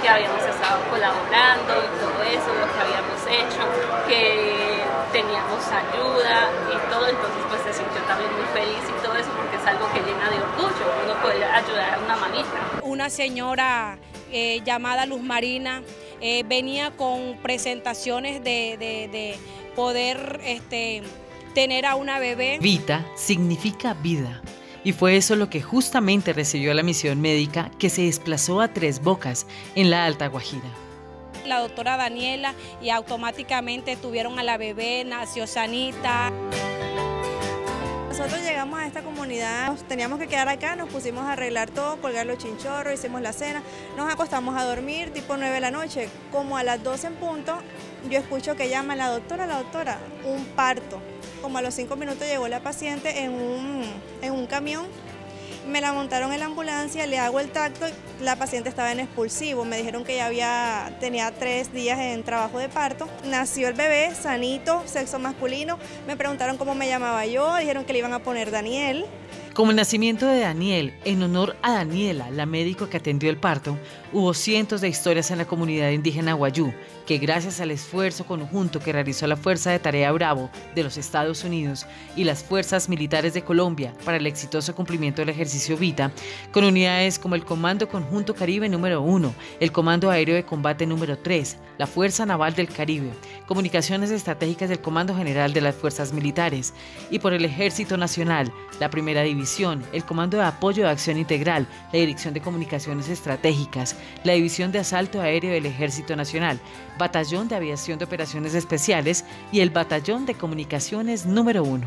que habíamos estado colaborando y todo eso, lo que habíamos hecho, que teníamos ayuda y todo, entonces pues se sintió también muy feliz y todo eso porque es algo que llena de orgullo, uno poder ayudar a una mamita. Una señora eh, llamada Luz Marina eh, venía con presentaciones de, de, de poder este, tener a una bebé. Vita significa vida. Y fue eso lo que justamente recibió la misión médica que se desplazó a Tres Bocas, en la Alta Guajira. La doctora Daniela y automáticamente tuvieron a la bebé, nació sanita. Nosotros llegamos a esta comunidad, nos teníamos que quedar acá, nos pusimos a arreglar todo, colgar los chinchorros, hicimos la cena, nos acostamos a dormir tipo 9 de la noche. Como a las 12 en punto, yo escucho que llama la doctora, la doctora, un parto. Como a los 5 minutos llegó la paciente en un, en un camión me la montaron en la ambulancia, le hago el tacto, la paciente estaba en expulsivo, me dijeron que ya había, tenía tres días en trabajo de parto. Nació el bebé, sanito, sexo masculino, me preguntaron cómo me llamaba yo, dijeron que le iban a poner Daniel. Como el nacimiento de Daniel, en honor a Daniela, la médico que atendió el parto, hubo cientos de historias en la comunidad indígena Guayú, que gracias al esfuerzo conjunto que realizó la Fuerza de Tarea Bravo de los Estados Unidos y las fuerzas militares de Colombia para el exitoso cumplimiento del ejercicio Vita, con unidades como el Comando Conjunto Caribe número 1, el Comando Aéreo de Combate número 3, la Fuerza Naval del Caribe, Comunicaciones Estratégicas del Comando General de las Fuerzas Militares y por el Ejército Nacional, la Primera El Comando de Apoyo de Acción Integral, la Dirección de Comunicaciones Estratégicas, la División de Asalto Aéreo del Ejército Nacional, Batallón de Aviación de Operaciones Especiales y el Batallón de Comunicaciones número 1.